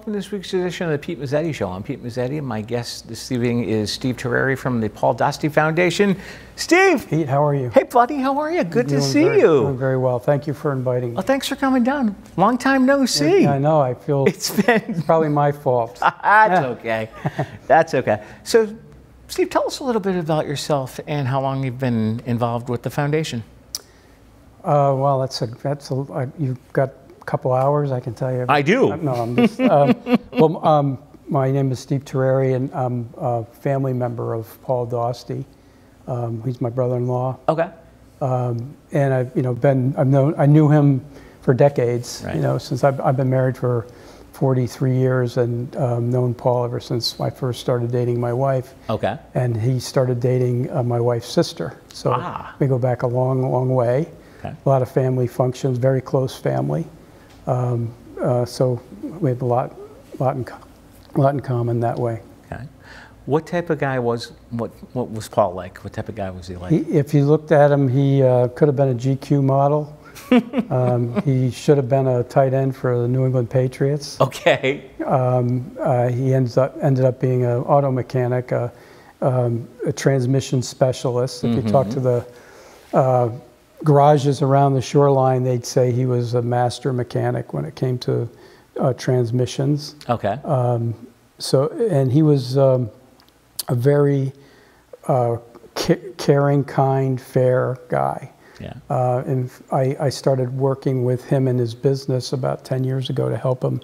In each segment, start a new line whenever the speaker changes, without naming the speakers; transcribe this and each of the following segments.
Welcome to this week's edition of the Pete Mezzetti Show. I'm Pete Mezzetti, and my guest this evening is Steve Terreri from the Paul Dostie Foundation. Steve!
Pete, how are you?
Hey, buddy, how are you? Good
Doing
to see
very,
you.
Doing very well. Thank you for inviting me.
Well, thanks for coming down. Long time no see.
I know. I feel
It's been.
probably my fault.
That's okay. That's okay. So, Steve, tell us a little bit about yourself and how long you've been involved with the foundation.
Uh, well, that's a that's a uh, you've got couple hours. I can tell you.
I do.
Uh, No, I'm just. Um, well, um, my name is Steve Terreri, and I'm a family member of Paul Dostie. Um, he's my brother-in-law,
Okay.
um, and I've you know been I've known I knew him for decades.
Right.
You know, since I've, I've been married for 43 years and um, known Paul ever since I first started dating my wife.
Okay.
and he started dating uh, my wife's sister. So
Ah.
we go back a long, long way.
Okay.
A lot of family functions, very close family. Um, uh, so we have a lot, lot in, lot in common that way.
Okay. What type of guy was what? What was Paul like? What type of guy was he like?
He, if you looked at him, he uh, could have been a GQ model. um, he should have been a tight end for the New England Patriots.
okay.
Um, uh, he ends up, ended up being an auto mechanic, a, um, a transmission specialist. If you talk to the uh, garages around the shoreline, they'd say he was a master mechanic when it came to uh, transmissions.
Okay.
So, and he was um, a very uh, ca- caring, kind, fair guy.
yeah.
Uh, and I, I started working with him in his business about 10 years ago to help him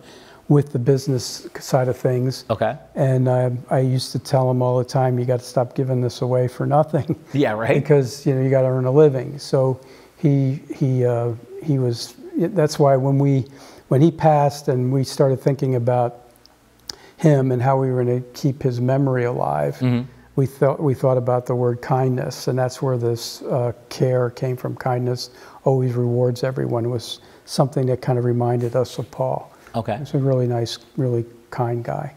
with the business side of things.
Okay.
And I, I used to tell him all the time, you got to stop giving this away for nothing.
Yeah. Right.
because you know you got to earn a living. So he he uh, he was. That's why when we when he passed and we started thinking about him and how we were going to keep his memory alive, we thought we thought about the word kindness, and that's where this uh, care came from. Kindness always rewards everyone. It was something that kind of reminded us of Paul.
Okay.
He's a really nice, really kind guy.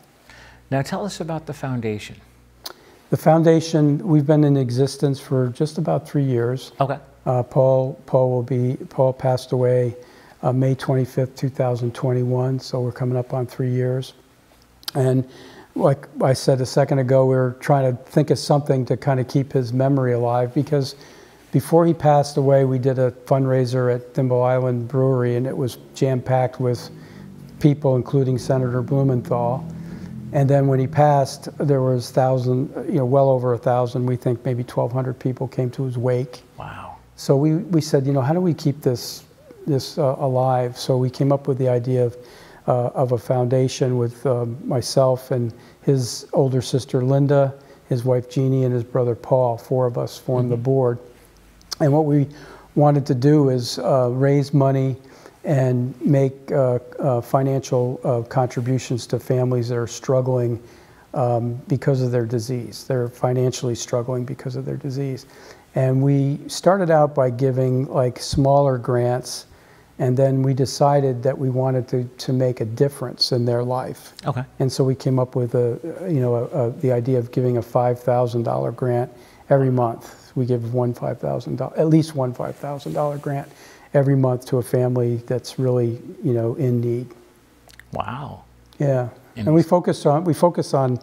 Now tell us about the foundation.
The foundation, we've been in existence for just about three years.
Okay.
Uh, Paul, Paul will be, Paul passed away uh, May 25th, 2021, so we're coming up on three years. And like I said a second ago, we were trying to think of something to kind of keep his memory alive because before he passed away, we did a fundraiser at Thimble Island Brewery and it was jam packed with people, including Senator Blumenthal. And then when he passed, there was thousand, you know, well over a thousand. We think maybe 1,200 people came to his wake.
Wow.
So we, we said, you know, how do we keep this this uh, alive? So we came up with the idea of uh, of a foundation with um, myself and his older sister Linda, his wife Jeannie, and his brother Paul. Four of us formed the board. And what we wanted to do is uh, raise money and make uh, uh, financial uh, contributions to families that are struggling um, because of their disease. They're financially struggling because of their disease. And we started out by giving like smaller grants, and then we decided that we wanted to, to make a difference in their life.
Okay.
And so we came up with a, you know, a, a, the idea of giving a $5,000 grant every month. We give one $5,000, at least one $5,000 grant every month to a family that's really, you know, in need.
Wow.
Yeah. And we focus on we focus on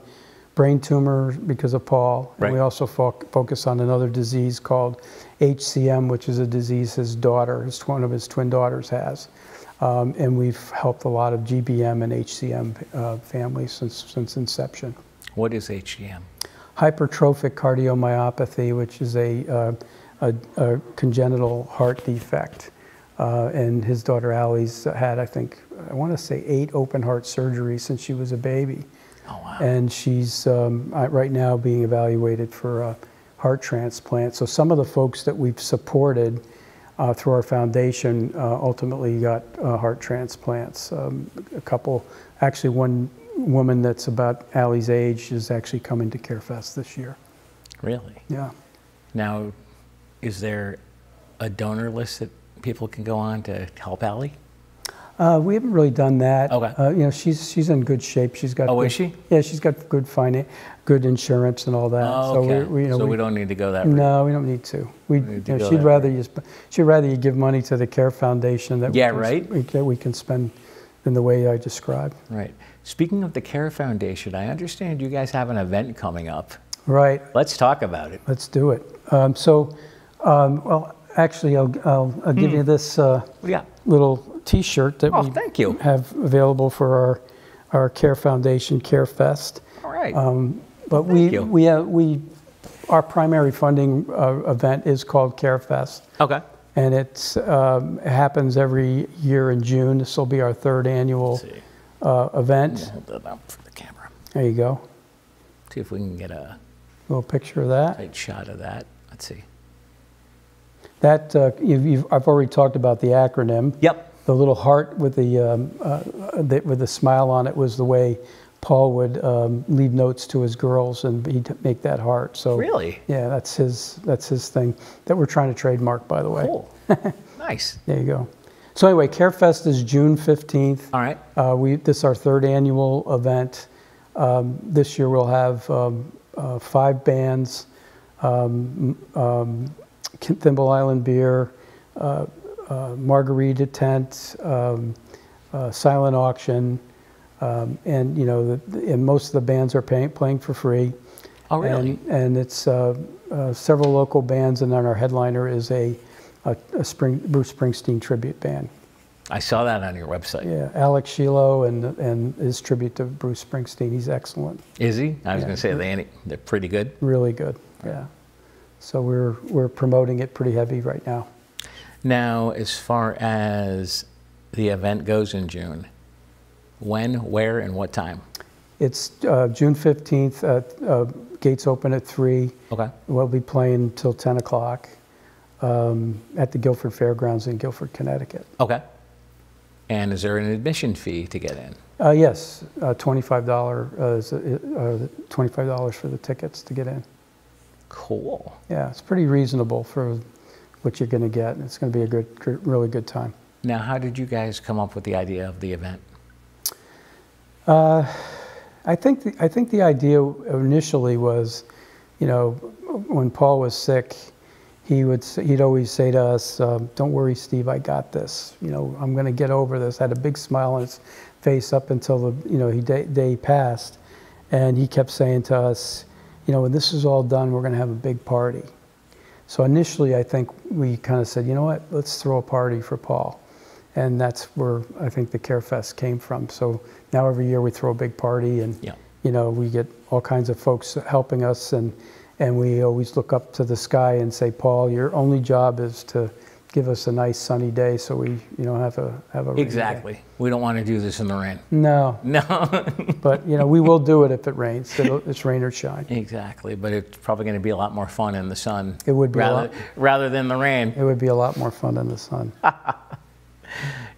brain tumor because of Paul. And we also fo- focus on another disease called HCM, which is a disease his daughter, his one of his twin daughters has. Um, and we've helped a lot of GBM and HCM uh, families since since inception.
What is HCM?
Hypertrophic cardiomyopathy, which is a, uh, a, a congenital heart defect. Uh, and his daughter Allie's had, I think, I want to say eight open heart surgeries since she was a baby.
Oh wow.
And she's um, right now being evaluated for a heart transplant. So some of the folks that we've supported uh, through our foundation uh, ultimately got uh, heart transplants. Um, a couple, actually one woman that's about Allie's age is actually coming to CareFest this year.
Really?
Yeah.
Now, is there a donor list that people can go on to help Allie?
Uh, we haven't really done that.
Okay.
Uh, you know, she's she's in good shape. She's got.
Oh,
good,
is she?
Yeah, she's got good finance, good insurance, and all that.
Oh,
So
okay.
we, we, you know,
so
we,
we don't need to go that route.
No, we don't need to. We,
need to
you know, she'd rather you, she'd rather you give money to the Kare Foundation that
Yeah,
we can,
right.
we, that we can spend in the way I described.
Right. Speaking of the Kare Foundation, I understand you guys have an event coming up.
Right.
Let's talk about it.
Let's do it. Um, so, um, well, actually, I'll, I'll, I'll give you this uh,
Yeah.
little T-shirt that
Oh,
we
thank you.
have available for our our Kare Foundation Care Fest.
All right.
Um, but we
you.
we have, we our primary funding uh, event is called Care Fest,
okay.
and it's um, it happens every year in June. This will be our third annual uh, event.
Hold that up for the camera.
There you go.
See if we can get a
little picture of that.
tight shot of that. Let's see.
That uh, you've, you've, I've already talked about the acronym.
Yep.
The little heart with the, um, uh, the with the smile on it was the way Paul would um, leave notes to his girls, and he'd make that heart. So
Really?
yeah, that's his that's his thing that we're trying to trademark, by the way.
Cool. nice.
There you go. So anyway, CareFest is June fifteenth.
All right.
Uh, we this is our third annual event. Um, this year we'll have um, uh, five bands, um, um, Thimble Island Beer, uh, uh, Margarita Tent, um, uh, Silent Auction, um, and you know, the, and most of the bands are paying, playing for free.
Oh, really?
And, and it's uh, uh, several local bands, and then our headliner is a, a, a Spring, Bruce Springsteen tribute band.
I saw that on your website.
Yeah, Alex Shiloh and and his tribute to Bruce Springsteen. He's excellent,
Is he? I was
Yeah.
going to say they they're pretty good.
really good. Yeah. So we're we're promoting it pretty heavy right now.
Now, as far as the event goes in June, when, where, and what time?
It's uh, June fifteenth. Uh, uh, gates open at three.
Okay.
We'll be playing till ten o'clock um, at the Guilford Fairgrounds in Guilford, Connecticut.
Okay. And is there an admission fee to get in?
Uh, yes, uh, twenty-five dollar uh, uh, twenty-five dollars for the tickets to get in.
Cool.
Yeah, it's pretty reasonable for what you're going to get. It's going to be a good, really good time.
Now, how did you guys come up with the idea of the event?
Uh, I think the, I think the idea initially was, you know, when Paul was sick, he would he'd always say to us, um, "Don't worry, Steve, I got this. You know, I'm going to get over this." Had a big smile on his face up until the you know he day, day passed, and he kept saying to us, "You know, when this is all done, we're going to have a big party." So initially, I think we kind of said, "You know what? Let's throw a party for Paul." and that's where I think the Care Fest came from. So now every year we throw a big party, and
Yeah.
you know we get all kinds of folks helping us, and and we always look up to the sky and say, Paul, your only job is to give us a nice sunny day, so we you know have a have a rainy day."
Exactly. We don't want to do this in the rain.
No,
No.
but you know we will do it if it rains. It'll, it's rain or shine.
exactly. But it's probably going to be a lot more fun in the sun.
It would be a
rather,
lot.
rather than the rain.
It would be a lot more fun in the sun.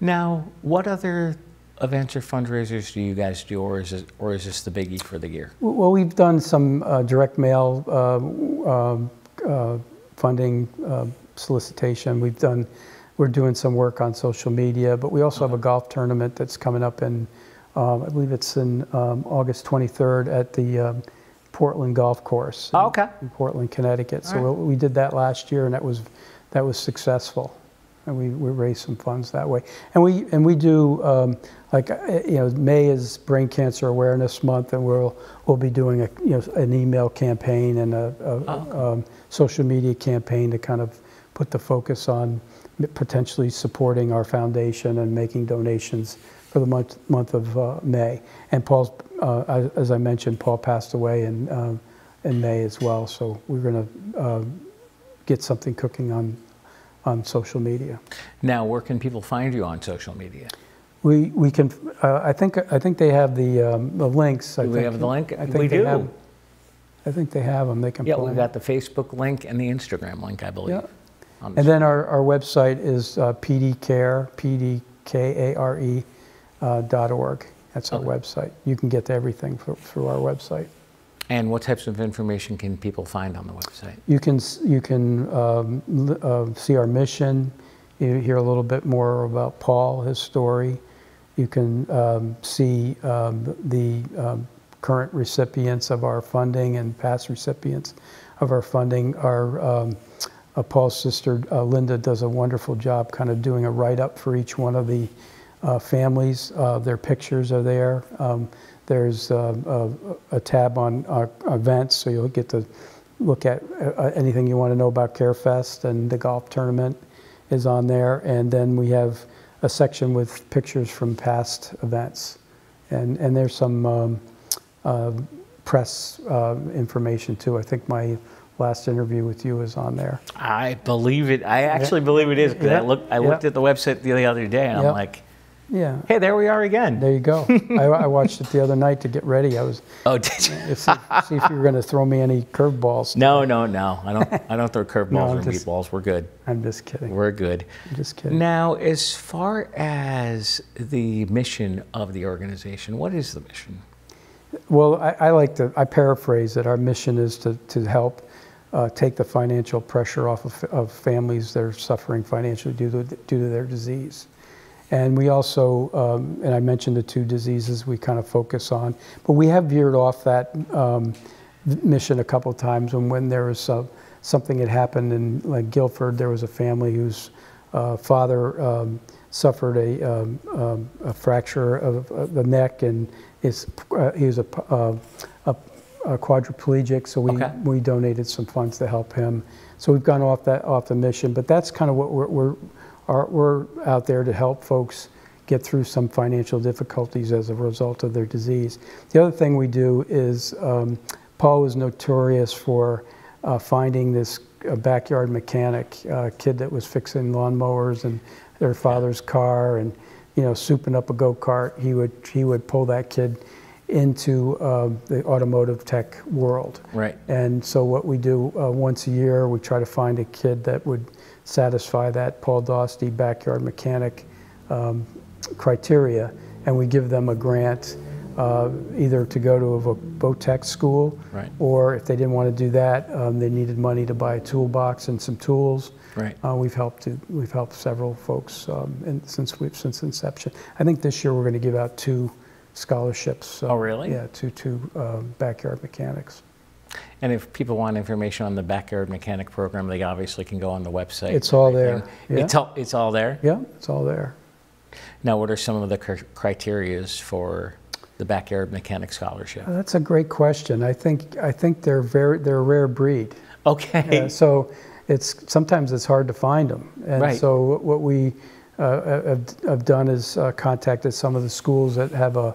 Now, what other events or fundraisers do you guys do, or is, it, or is this the biggie for the year?
Well, we've done some uh, direct mail uh, um, uh, funding uh, solicitation. We've done, we're doing some work on social media, but we also have a golf tournament that's coming up in, um, I believe it's in um, August 23rd at the um, Portland Golf Course
Oh, okay.
in Portland, Connecticut. So
All
we we did that last year, and that was that was successful, and we, we raised some funds that way. And we and we do um, like uh, you know May is Brain Cancer Awareness Month, and we'll we'll be doing a you know an email campaign and a, a,
Oh.
um, social media campaign to kind of put the focus on potentially supporting our foundation and making donations for the month month of uh, May. And Paul's, uh, as- I mentioned, Paul passed away in um, in May as well. So we're going to uh, get something cooking on on social media.
Now, where can people find you on social media?
We we can. Uh, I think I think they have the um, the links. I
Do we
think,
have the link?
I think
We
they
do.
Have, I think they have them. They can.
Yeah,
them.
got the Facebook link and the Instagram link, I believe.
Yeah. And then our, our website is uh, pdkare, P-D-K-A-R-E, uh, dot org. That's our
Okay.
website. You can get to everything fro- through our website.
And what types of information can people find on the website?
You can, you can um, l- uh, see our mission, you hear a little bit more about Paul, his story. You can um, see um, the um, current recipients of our funding and past recipients of our funding. Our um, uh, Paul's sister uh, Linda does a wonderful job, kind of doing a write-up for each one of the uh, families. Uh, their pictures are there. Um, there's uh, a, a, tab on uh, events, so you'll get to look at uh, anything you want to know about CareFest and the golf tournament is on there. And then we have a section with pictures from past events. And, and there's some um, uh, press uh, information too. I think my last interview with you is on there.
I believe it. I actually yeah. believe it is because yeah. I, look, I looked yeah. at the website the other day and I'm like,
yeah.
Hey, there we are again.
There you go. I, I, watched it the other night to get ready. I was.
Oh, did you?
see, see if you were going to throw me any curveballs.
No, no, no. I don't. I don't throw curveballs no, or just, meatballs. We're good.
I'm just kidding.
We're good.
I'm just kidding.
Now, as far as the mission of the organization, what is the mission?
Well, I, I like to. I paraphrase that Our mission is to to help. Uh, take the financial pressure off of, of families that are suffering financially due to, due to their disease. And we also, um, and I mentioned the two diseases we kind of focus on, but we have veered off that um, mission a couple of times when, when there was uh, something had happened in like Guilford, there was a family whose uh, father um, suffered a, um, um, a, fracture of the neck and is, uh, he was a, uh, a, a, quadriplegic, so we, okay. we donated some funds to help him. So we've gone off that off the mission, but that's kind of what we're, we're are, we're out there to help folks get through some financial difficulties as a result of their disease. The other thing we do is um, Paul was notorious for uh, finding this uh, backyard mechanic uh, kid that was fixing lawnmowers and their father's car and you know souping up a go-kart. He would he would pull that kid into uh, the automotive tech world.
Right.
And so what we do uh, once a year, we try to find a kid that would satisfy that Paul Dostie backyard mechanic um, criteria, and we give them a grant uh, either to go to a Votech school,
right.
or if they didn't want to do that, um, they needed money to buy a toolbox and some tools.
Right.
Uh, we've helped to, we've helped several folks um, in, since we since inception. I think this year we're going to give out two scholarships.
oh, really?
Yeah, to two uh, backyard mechanics.
And if people want information on the backyard mechanic program, they obviously can go on the website.
It's all there.
Yeah. It's, all, it's all there?
Yeah, it's all there.
Now, what are some of the criterias for the backyard mechanic scholarship?
That's a great question. I think I think they're very they're a rare breed.
Okay.
Uh, so it's sometimes it's hard to find them, and
right.
so what we uh, have, have, done is uh, contacted some of the schools that have a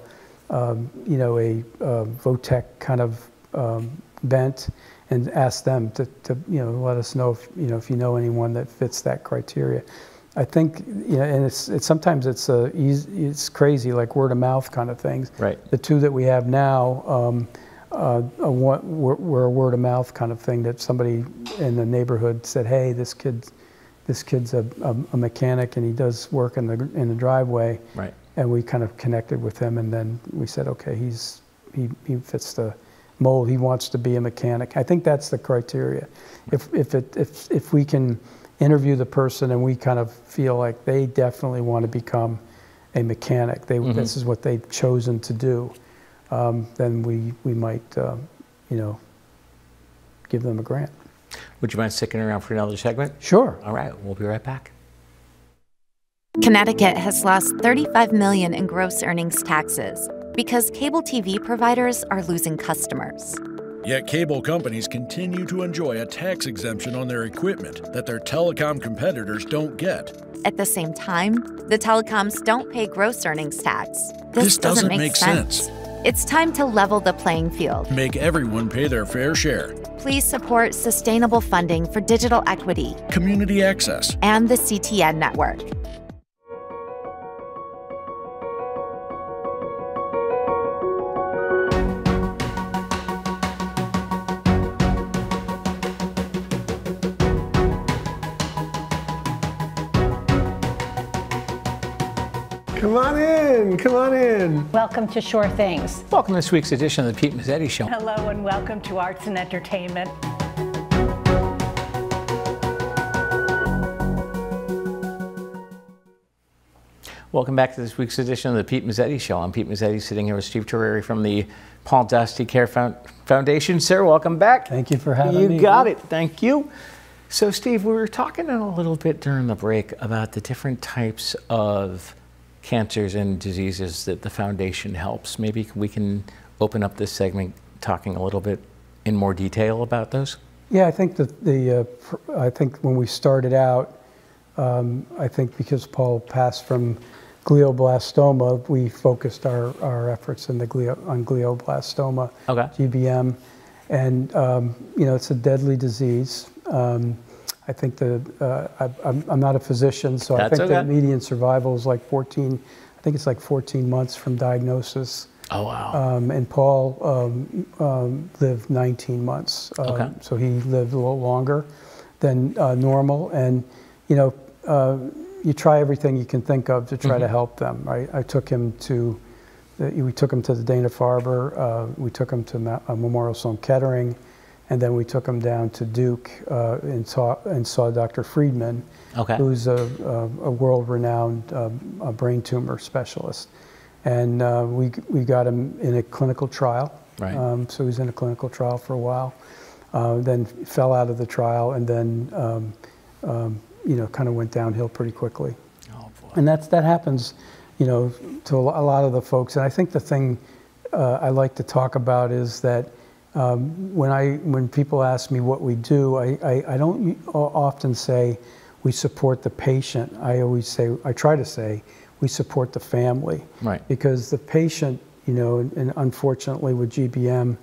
um, you know a, a Votech kind of um, bent and ask them to, to, you know, let us know if, you know, if you know anyone that fits that criteria. I think, you know, and it's, it's sometimes it's a, it's crazy, like word of mouth kind of things.
Right.
The two that we have now, um, uh, a, we're a word of mouth kind of thing that somebody in the neighborhood said, hey, this kid, this kid's a, a, a mechanic and he does work in the in the driveway.
Right.
And we kind of connected with him, and then we said, okay, he's he, he fits the mold. He wants to be a mechanic. I think that's the criteria. If, if, it, if, if we can interview the person and we kind of feel like they definitely want to become a mechanic, they, mm-hmm. this is what they've chosen to do, um, then we, we might, uh, you know, give them a grant.
Would you mind sticking around for another segment?
Sure.
All right, we'll be right back.
Connecticut has lost 35 million in gross earnings taxes because cable TV providers are losing customers.
Yet cable companies continue to enjoy a tax exemption on their equipment that their telecom competitors don't get.
At the same time, the telecoms don't pay gross earnings tax.
This, this doesn't, doesn't, make, make sense. sense.
It's time to level the playing field.
Make everyone pay their fair share.
Please support sustainable funding for digital equity,
community access,
and the CTN network.
Come in.
Welcome to Sure Things.
Welcome to this week's edition of the Pete Mezzetti Show.
Hello and welcome to Arts and Entertainment.
Welcome back to this week's edition of the Pete Mezzetti Show. I'm Pete Mezzetti, sitting here with Steve Terreri from the Paul Dostie Kare Foundation. Sir, welcome back.
Thank you for having
you
me.
You got it. Thank you. So, Steve, we were talking a little bit during the break about the different types of cancers and diseases that the foundation helps. Maybe we can open up this segment talking a little bit in more detail about those.
Yeah, I think that the uh, I think when we started out, um, I think because Paul passed from glioblastoma, we focused our, our efforts in the glio, on glioblastoma,
okay.
GBM, and um, you know it's a deadly disease. Um, I think the uh, I, am not a physician, so
That's
I think
okay.
the median survival is like 14. I think it's like 14 months from diagnosis.
Oh wow!
Um, and Paul um, um, lived 19 months, uh,
okay.
so he lived a little longer than uh, normal. And you know, uh, you try everything you can think of to try mm-hmm. to help them. Right? I took him to, the, we took him to the Dana Farber, uh, we took him to Ma- uh, Memorial Sloan Kettering, and then we took him down to Duke uh, and saw and saw Dr. Friedman,
okay.
who's a, a, a world-renowned brain tumor specialist and uh, we, we got him in a clinical trial.
Right.
Um, so he was in a clinical trial for a while, uh, then fell out of the trial, and then um, um, you know kind of went downhill pretty quickly.
Oh boy.
And that's that happens, you know, to a lot of the folks. And I think the thing uh, I like to talk about is that. Um, when I when people ask me what we do, I, I, I don't often say we support the patient. I always say I try to say we support the family.
Right.
Because the patient, you know, and unfortunately with GBM,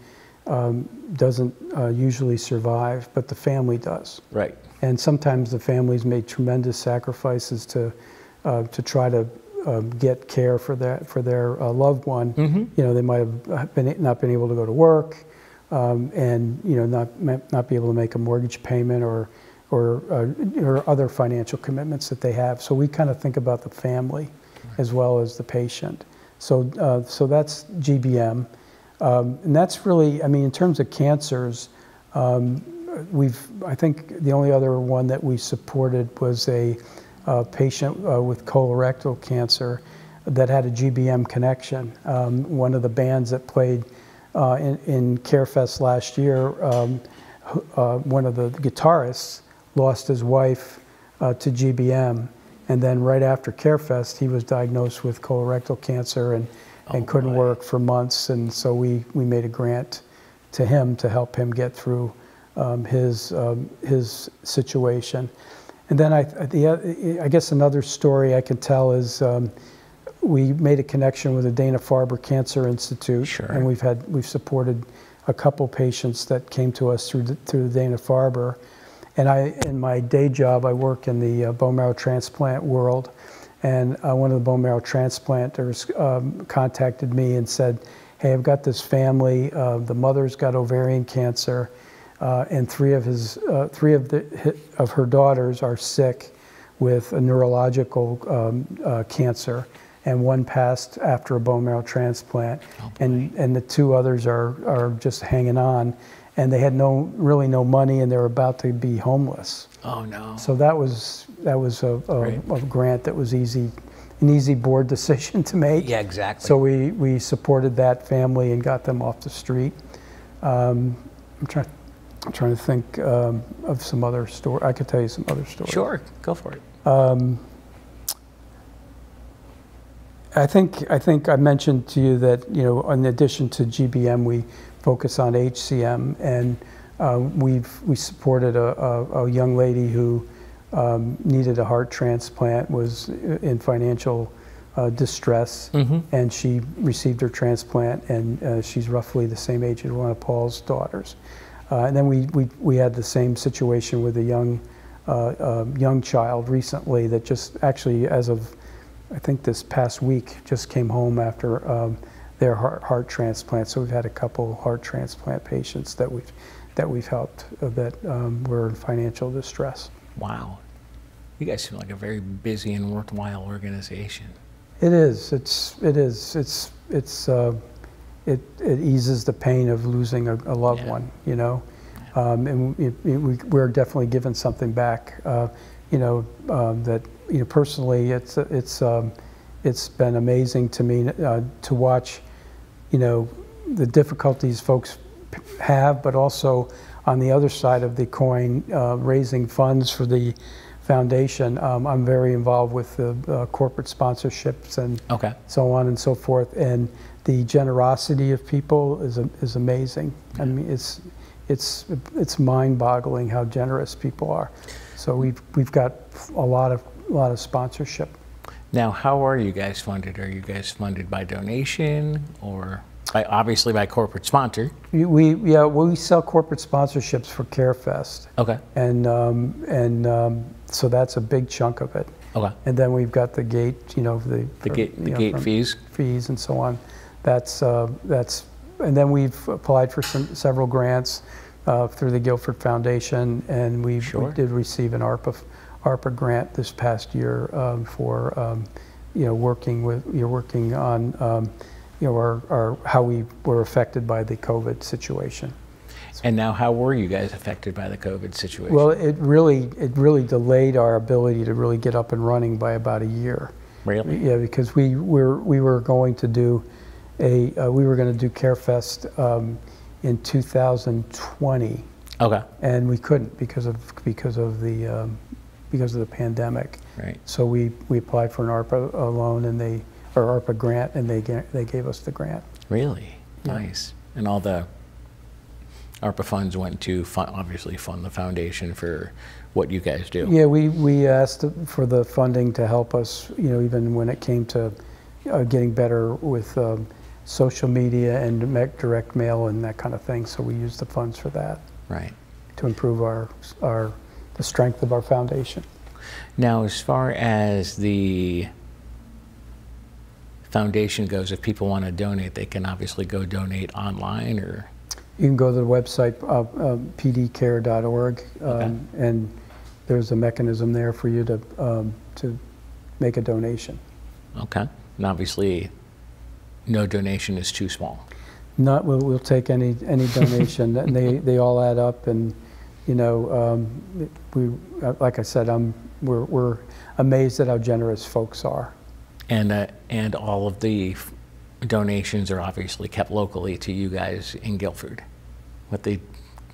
um, doesn't uh, usually survive, but the family does.
Right.
And sometimes the families made tremendous sacrifices to uh, to try to uh, get care for their for their uh, loved one.
Mm-hmm.
You know, they might have been not been able to go to work, um, and you know not not be able to make a mortgage payment or or, uh, or other financial commitments that they have. So we kind of think about the family as well as the patient. So, uh, so that's GBM. Um, and that's really, I mean, in terms of cancers, um, we've, I think the only other one that we supported was a, a patient uh, with colorectal cancer that had a GBM connection. Um, one of the bands that played uh, in, in CareFest last year, um, uh, one of the guitarists lost his wife uh, to GBM. And then right after CareFest, he was diagnosed with colorectal cancer and, and oh, couldn't boy. work for months. And so we, we made a grant to him to help him get through um, his, um, his situation. And then I, the, I guess another story I can tell is um, we made a connection with the Dana-Farber Cancer Institute.
Sure.
And we've, had, we've supported a couple patients that came to us through the, through the Dana-Farber. And I, in my day job, I work in the uh, bone marrow transplant world. And uh, one of the bone marrow transplanters um, contacted me and said, "Hey, I've got this family. Uh, the mother's got ovarian cancer, uh, and three of his, uh, three of the of her daughters are sick with a neurological um, uh, cancer." And one passed after a bone marrow transplant,
oh
and and the two others are are just hanging on and they had no really no money and they were about to be homeless.
Oh no!
So that was that was a, a, a, grant that was easy, an easy board decision to make.
Yeah, exactly.
So we we supported that family and got them off the street. Um, I'm trying. I'm trying to think um, of some other story. I could tell you some other stories.
Sure, go for it.
Um, I think I think I mentioned to you that you know in addition to GBM we focus on HCM, and uh, we've we supported a, a, a young lady who um, needed a heart transplant, was in financial uh, distress,
mm-hmm.
and she received her transplant, and uh, she's roughly the same age as one of Paul's daughters. Uh, and then we, we, we had the same situation with a young, uh, um, young child recently that just actually, as of I think this past week, just came home after um, their heart, heart transplant. So we've had a couple heart transplant patients that we've that we've helped uh, that um, were in financial distress.
Wow, you guys seem like a very busy and worthwhile organization.
It is. It's it is. It's it's uh, it it eases the pain of losing a, a loved
yeah.
one. You know, um, and it, it, we, we're definitely giving something back. Uh, you know um, that you know personally, it's it's um, it's been amazing to me uh, to watch you know, the difficulties folks have, but also on the other side of the coin, uh, raising funds for the foundation, um, I'm very involved with the uh, corporate sponsorships and
Okay.
so on and so forth. And the generosity of people is is amazing. I mean, it's it's it's mind-boggling how generous people are. So we've we've got a lot of a lot of sponsorship.
Now, how are you guys funded? Are you guys funded by donation or by, obviously by corporate sponsor?
We, we yeah we sell corporate sponsorships for CareFest,
Okay.
and um, and um, so that's a big chunk of it.
Okay.
And then we've got the gate, you know, the
The gate, the
know,
gate fees.
fees and so on. That's, uh, that's, and then we've applied for some, several grants uh, through the Guilford Foundation, and we,
Sure.
we did receive an ARPA, ARPA grant this past year um, for, um, you know, working with, you're working on, um, you know, our, our, how we were affected by the COVID situation.
And now, how were you guys affected by the COVID situation?
Well, it really, it really delayed our ability to really get up and running by about a year.
Really?
Yeah, because we were, we were going to do a, uh, we were going to do CareFest um, in 2020,
okay.
and we couldn't because of, because of the, um, because of the pandemic.
Right.
So we, we applied for an ARPA loan and they, or ARPA grant, and they, they gave us the grant.
Really? Nice. And all the ARPA funds went to fund, obviously fund the foundation for what you guys do.
Yeah, we, we asked for the funding to help us, you know, even when it came to uh, getting better with um, social media and direct mail and that kind of thing. So we used the funds for that
Right.
to improve our, our, the strength of our foundation.
Now, as far as the foundation goes, if people want to donate, they can obviously go donate online or.
You can go to the website, uh, uh, pdkare.org, um, and there's a mechanism there for you to, um, to make a donation.
Okay. And obviously, no donation is too small.
Not, we'll, we'll take any, any donation, and they, they all add up, and, you know, um, we, uh, like I said, I'm, we're, we're amazed at how generous folks are.
And, uh, and all of the f- donations are obviously kept locally to you guys in Guilford with the,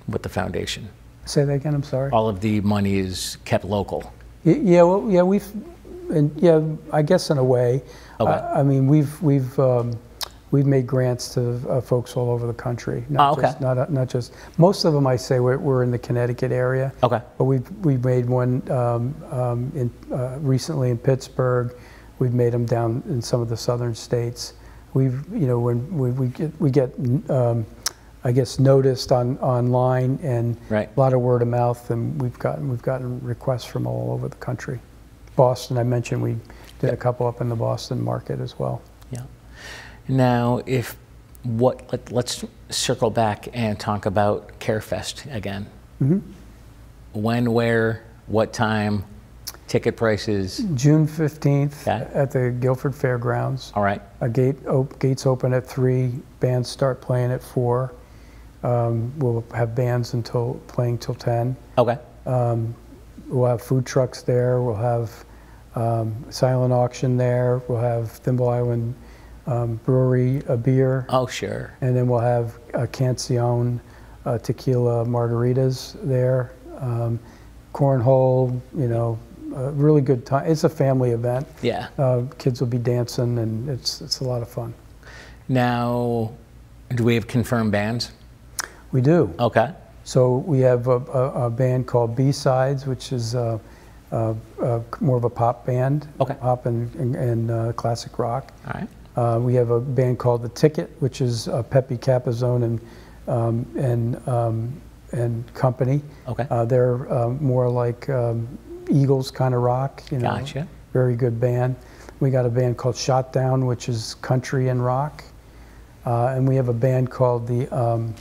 with the foundation.
Say that again, I'm sorry?
All of the money is kept local.
Y- Yeah, well, yeah, we've, and yeah, I guess in a way.
Okay.
I, I mean, we've we've um, we've made grants to uh, folks all over the country. Not
Oh, okay.
Just, not not just most of them. I say we're, we're in the Connecticut area.
Okay.
But we've we've made one um, um, in uh, recently in Pittsburgh. We've made them down in some of the southern states. We've you know when we, we get we get. Um, I guess noticed on online and
Right.
a lot of word of mouth, and we've gotten we've gotten requests from all over the country. Boston, I mentioned we did a couple up in the Boston market as well.
Now, if what let, let's circle back and talk about CareFest again. When, where, what time, ticket prices.
June fifteenth
Okay.
at the Guilford Fairgrounds.
All right.
A gate op- gates open at three. Bands start playing at four. Um, we'll have bands until playing till ten.
Okay.
We'll have food trucks there. We'll have um, silent auction there. We'll have Thimble Island um, Brewery a beer.
Oh, sure.
And then we'll have uh, Cancion uh, tequila margaritas there. Um, cornhole, you know, a really good time. It's a family event.
Yeah.
Uh, kids will be dancing, and it's it's a lot of fun.
Now, do we have confirmed bands?
We do.
Okay.
So we have a, a, a band called B Sides, which is uh, uh, uh, more of a pop band.
Okay.
Pop and, and, and uh, classic rock.
All right.
Uh, we have a band called The Ticket, which is uh, Pepe Capizone and um, and um, and company.
Okay.
Uh, they're um, more like um, Eagles kind of rock. You know,
Gotcha.
Very good band. We got a band called Shot Down, which is country and rock. Uh, and we have a band called the um,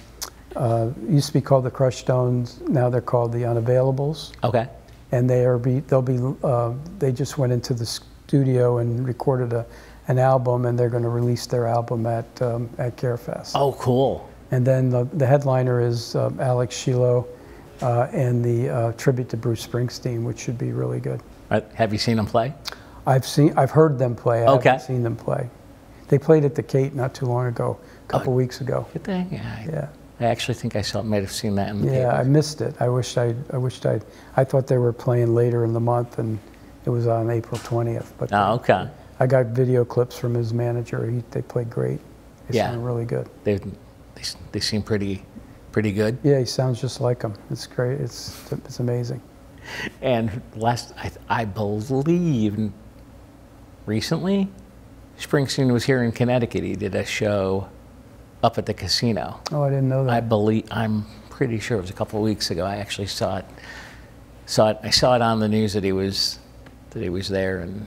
uh, used to be called the Crush Stones. Now they're called the Unavailables
Okay.
and they are be they'll be uh, they just went into the studio and recorded a, an album and they're going to release their album at um, at Carefest.
Oh, cool.
And then the, the headliner is um, Alex Shilo uh, and the uh, tribute to Bruce Springsteen, which should be really good.
Right. Have you seen them play?
I've seen I've heard them play. I
Okay.
haven't seen them play. They played at the Kate not too long ago, a couple weeks ago.
Good thing. Yeah.
Yeah.
I actually think I saw, might have seen that in the
Yeah, I missed it. I wished I, I wished I, I thought they were playing later in the month, and it was on April 20th. But
Oh, okay.
I got video clips from his manager. He, they played great. They
Yeah.
sound really good.
They, they, they seem pretty, pretty good.
Yeah, he sounds just like him. It's great. It's it's amazing.
And last, I, I believe, recently, Springsteen was here in Connecticut. He did a show up at the casino.
Oh, I didn't know that.
I believe, I'm pretty sure it was a couple of weeks ago. I actually saw it. Saw it. I saw it on the news that he was, that he was there. And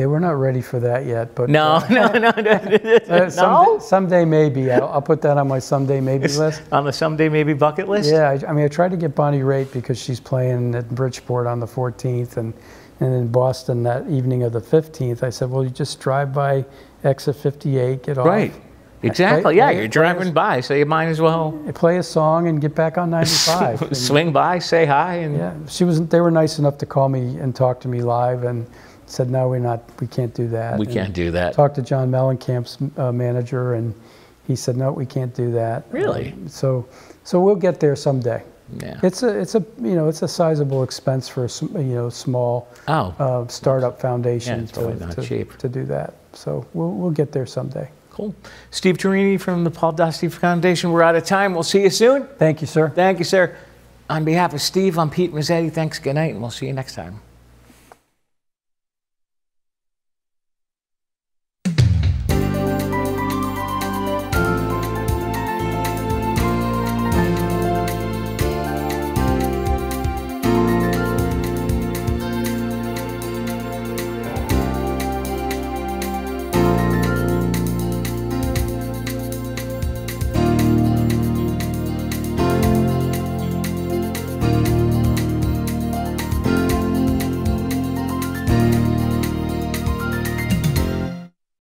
yeah, we're not ready for that yet, but
no,
uh,
no, no, no,
uh, someday,
no.
someday maybe. I'll, I'll put that on my someday maybe list.
On the someday maybe bucket list.
Yeah, I, I mean, I tried to get Bonnie Raitt because she's playing at Bridgeport on the 14th and, and in Boston that evening of the 15th. I said, well, you just drive by exit 58, get off.
Right. Exactly.
Play-
Yeah,
play-
you're driving
a-
by, so you might as well
Play a song and get back on 95. And,
swing by, say hi, and
yeah, she was. They were nice enough to call me and talk to me live, and said, "No, we're not. We can't do that."
we
And
can't do that.
Talked to John Mellencamp's uh, manager, and he said, "No, we can't do that."
Really?
Um, so, so we'll get there someday.
Yeah.
It's a, it's a, you know, it's a sizable expense for a, you know, small
Oh.
uh, startup foundation
Yeah, it's
to,
not
to,
cheap.
to do that. So we'll, we'll get there someday.
Cool. Steve Terreri from the Paul Dostie Foundation. We're out of time. We'll see you soon.
Thank you, sir.
Thank you, sir. On behalf of Steve, I'm Pete Mezzetti. Thanks. Good night, and we'll see you next time.